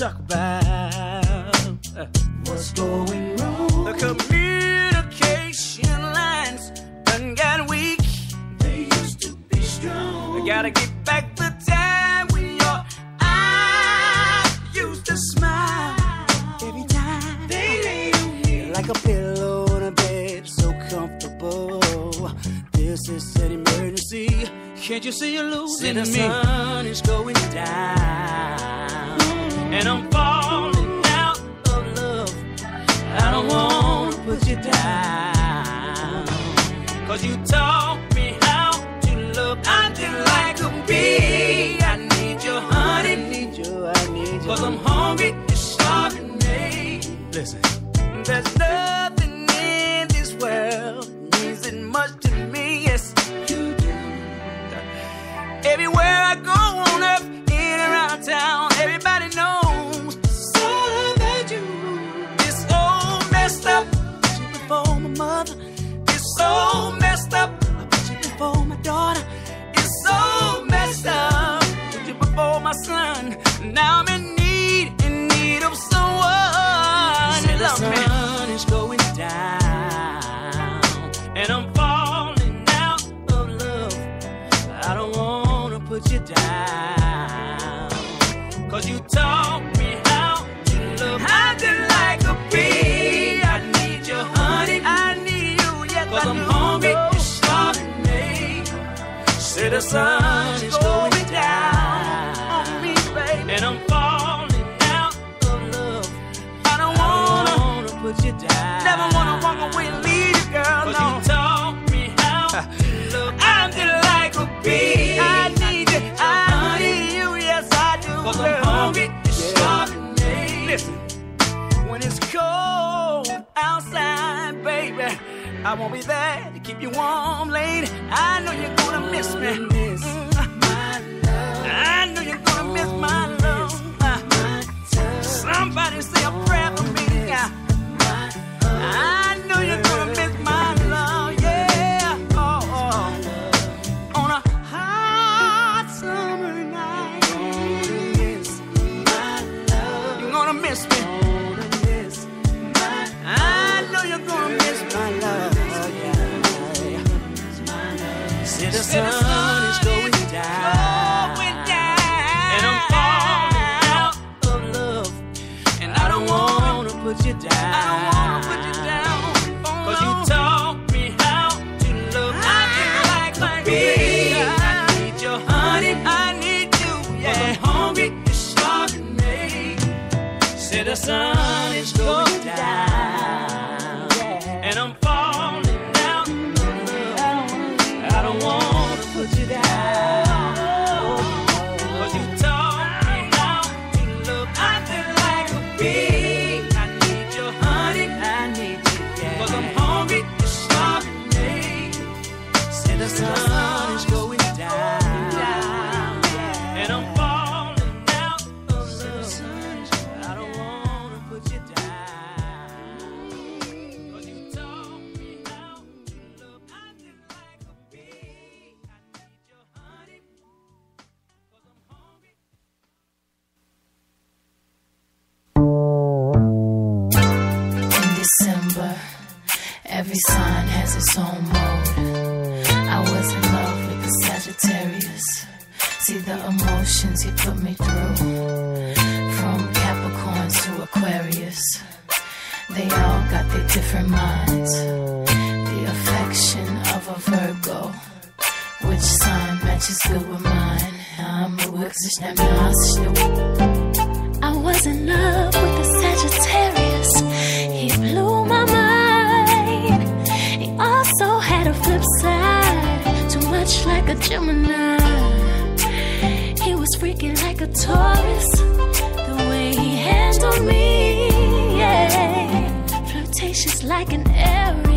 talk about uh, what's going wrong. The communication lines done got weak. They used to be strong. We gotta get back the time when your eyes used to smile every time they lay on me like a pillow on a bed, so comfortable. This is an emergency. Can't you see you're losing See, the me? sun is going down, and I'm falling out of love. I don't wanna put you down, cause you taught me how to love. I did like a bee. I need you, honey. I need you, I need you. Cause I'm hungry, you're starving me. Listen, there's nothing put you down. Cause you taught me how to love. I did like a bee. I need you, honey. I need you, yes, Cause I I'm hungry, you're starving me. Say the sun is going down on me, baby. And I'm falling out of love. I don't wanna, put you down. Never wanna walk away I won't be there to keep you warm, lady. I know you're gonna miss me. Mm. I know you're gonna miss my love. Emotions he put me through. From Capricorns to Aquarius. They all got their different minds. The affection of a Virgo. Which sign matches good with mine? I'm a I was in love with the Sagittarius. He blew my mind. He also had a flip side, too much like a Gemini. Was freaking like a Taurus, the way he handled me. Yeah, flirtatious like an Aries.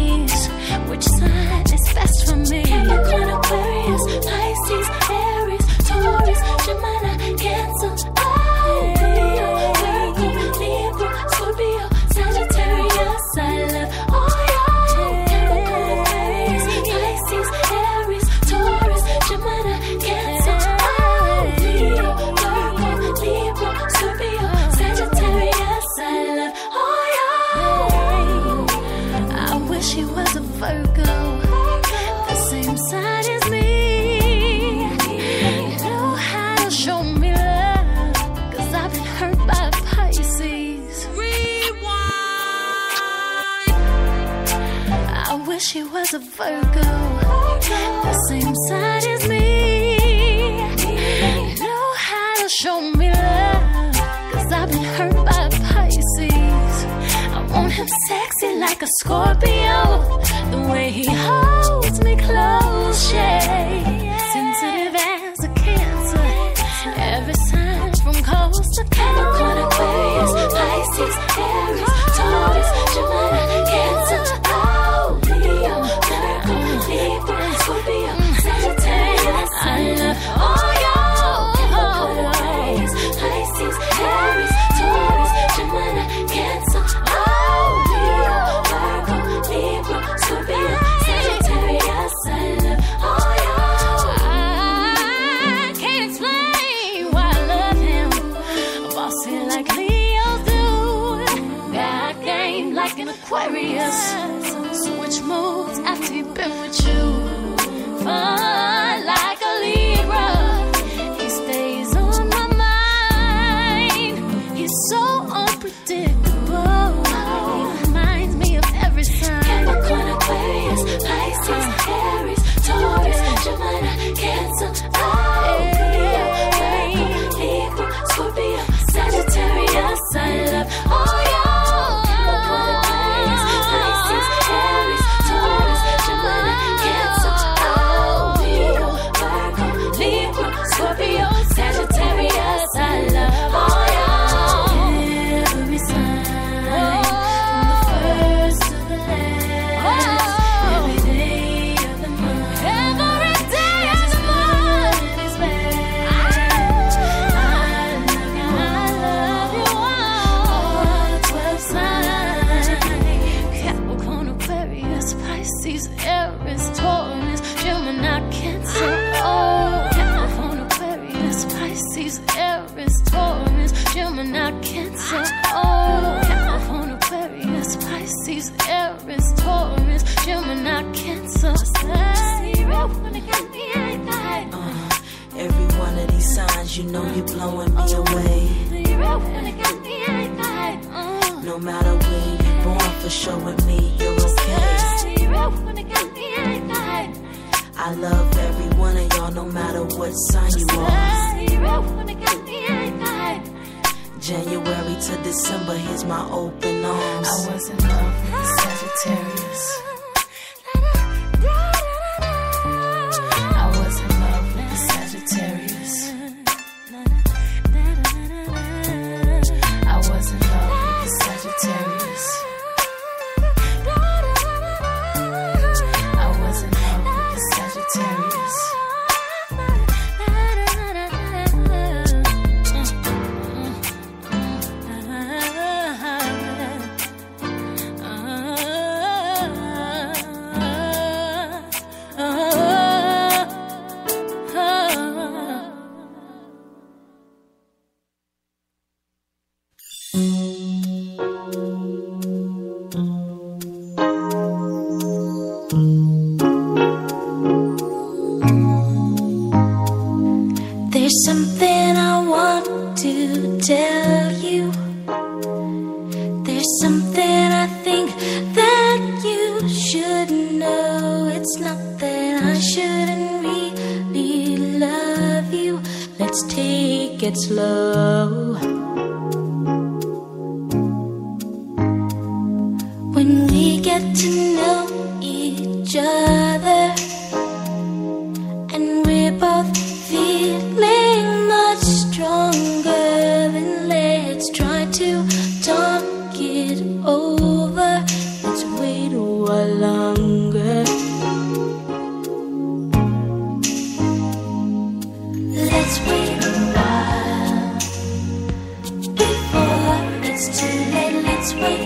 Virgo, the same side as me. Know how to show me love, cause I've been hurt by Pisces. I want him sexy like a Scorpio, the way he holds me close, yeah. Sensitive as a cancer, every sign from coast to Capricorn, Aquarius, Pisces, Cancer. Oh, Capricorn, Aquarius, Pisces, Aries, Taurus, Gemini, Cancer. When it got me, I died. Every one of these signs, you know you're blowing me away. Zero, when it got me. Uh. No matter where you're born, for with me, you're okay. It got me, I love every one of y'all, no matter what sign you are. Zero, when it me, I died. January to December, here's my open arms. I was in love with Sagittarius. There's something I want to tell you. There's something I think that you should know. It's not that I shouldn't really love you. Let's take it slow. When we get to know Let's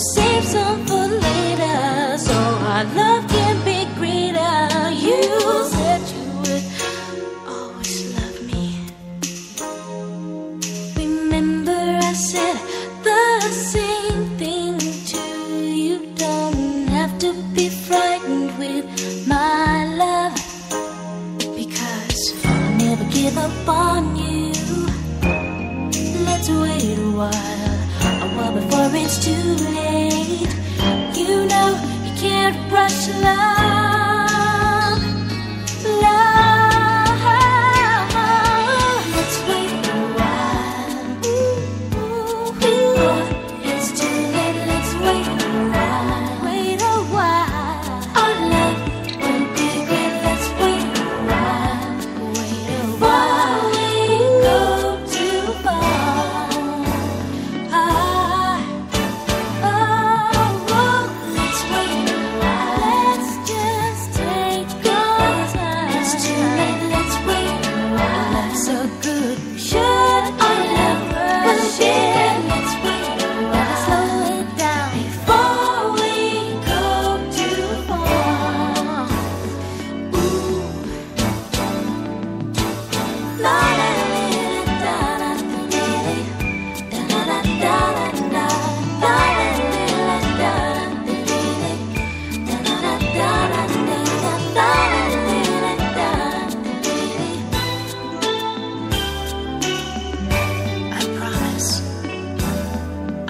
save some it's too late. You know you can't rush love.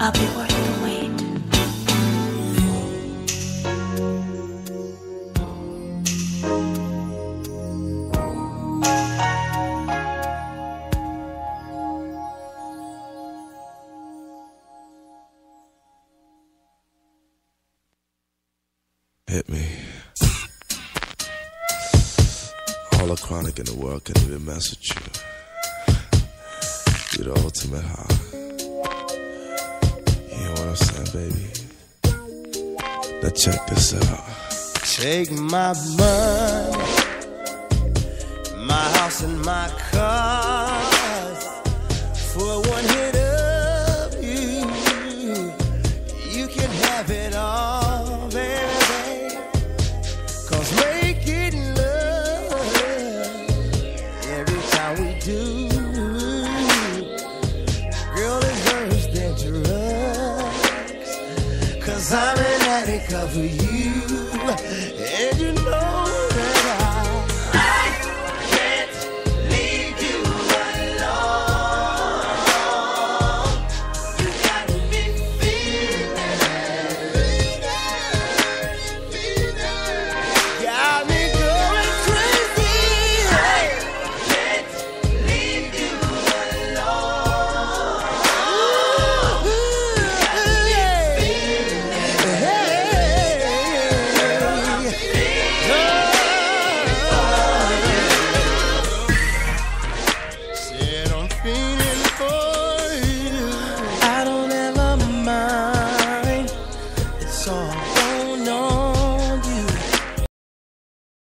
I'll be worth the wait. Hit me. All the chronic in the world can even message you. You're the ultimate high. Carlson, baby. Now check this out. Take my money, my house and my car for one hit of you. You can have it all, baby. Cause making love every time we do. cover you.